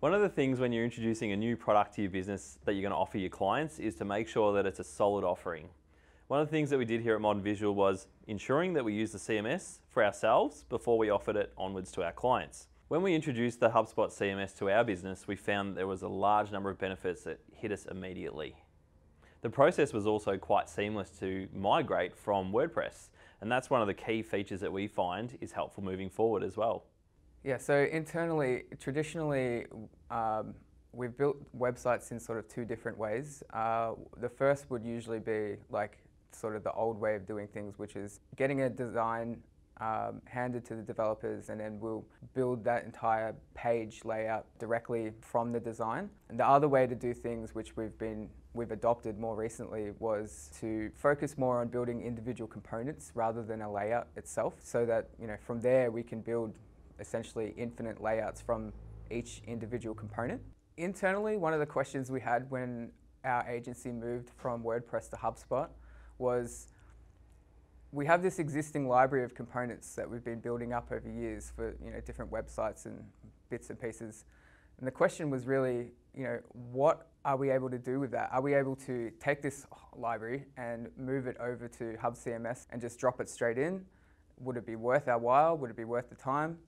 One of the things when you're introducing a new product to your business that you're going to offer your clients is to make sure that it's a solid offering. One of the things that we did here at Modern Visual was ensuring that we use the CMS for ourselves before we offered it onwards to our clients. When we introduced the HubSpot CMS to our business, we found there was a large number of benefits that hit us immediately. The process was also quite seamless to migrate from WordPress, and that's one of the key features that we find is helpful moving forward as well. Yeah, so internally, traditionally, um, we've built websites in sort of two different ways. Uh, the first would usually be like sort of the old way of doing things, which is getting a design um, handed to the developers and then we'll build that entire page layout directly from the design. And the other way to do things, which we've been we've adopted more recently was to focus more on building individual components rather than a layout itself so that you know from there we can build essentially infinite layouts from each individual component. Internally, one of the questions we had when our agency moved from WordPress to HubSpot was we have this existing library of components that we've been building up over years for you know different websites and bits and pieces. And the question was really, you know, what are we able to do with that? Are we able to take this library and move it over to Hub CMS and just drop it straight in? Would it be worth our while? Would it be worth the time?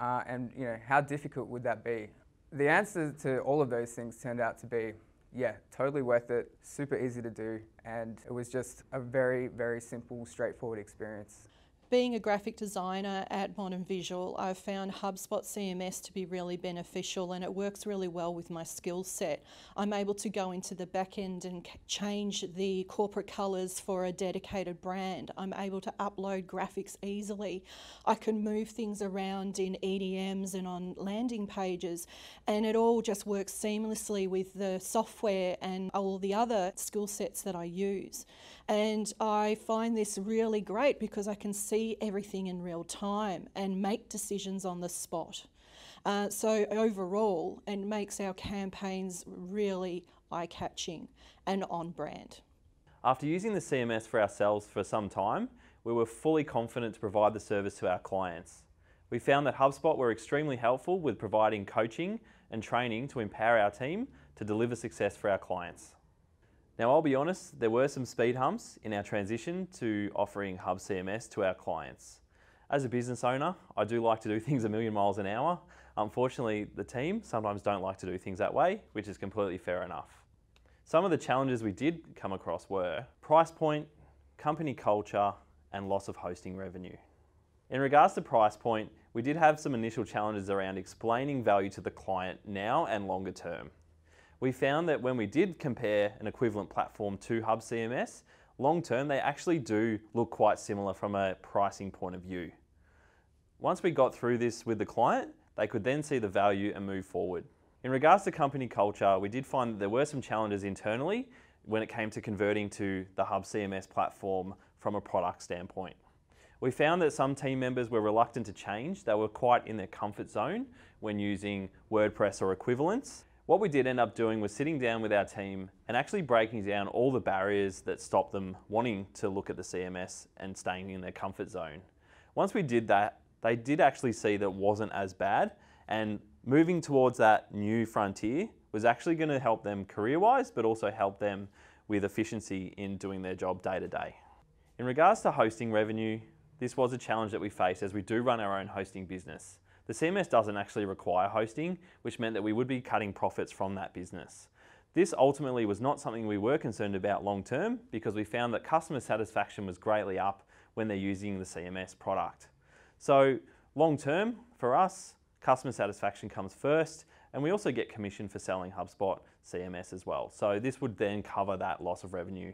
Uh, and you know, how difficult would that be? The answer to all of those things turned out to be, yeah, totally worth it, super easy to do, and it was just a very, very simple, straightforward experience. Being a graphic designer at Modern Visual, I've found HubSpot CMS to be really beneficial and it works really well with my skill set. I'm able to go into the back end and change the corporate colours for a dedicated brand. I'm able to upload graphics easily. I can move things around in EDMs and on landing pages and it all just works seamlessly with the software and all the other skill sets that I use. And I find this really great because I can see everything in real time and make decisions on the spot. Uh, so overall, it makes our campaigns really eye-catching and on brand. After using the CMS for ourselves for some time, we were fully confident to provide the service to our clients. We found that HubSpot were extremely helpful with providing coaching and training to empower our team to deliver success for our clients. Now, I'll be honest, there were some speed humps in our transition to offering Hub CMS to our clients. As a business owner, I do like to do things a million miles an hour. Unfortunately, the team sometimes don't like to do things that way, which is completely fair enough. Some of the challenges we did come across were price point, company culture, and loss of hosting revenue. In regards to price point, we did have some initial challenges around explaining value to the client now and longer term we found that when we did compare an equivalent platform to Hub CMS, long term they actually do look quite similar from a pricing point of view. Once we got through this with the client, they could then see the value and move forward. In regards to company culture, we did find that there were some challenges internally when it came to converting to the Hub CMS platform from a product standpoint. We found that some team members were reluctant to change. They were quite in their comfort zone when using WordPress or equivalents. What we did end up doing was sitting down with our team and actually breaking down all the barriers that stop them wanting to look at the CMS and staying in their comfort zone. Once we did that, they did actually see that wasn't as bad and moving towards that new frontier was actually going to help them career-wise but also help them with efficiency in doing their job day to day. In regards to hosting revenue, this was a challenge that we faced as we do run our own hosting business. The CMS doesn't actually require hosting, which meant that we would be cutting profits from that business. This ultimately was not something we were concerned about long term because we found that customer satisfaction was greatly up when they're using the CMS product. So long term, for us, customer satisfaction comes first and we also get commission for selling HubSpot CMS as well. So this would then cover that loss of revenue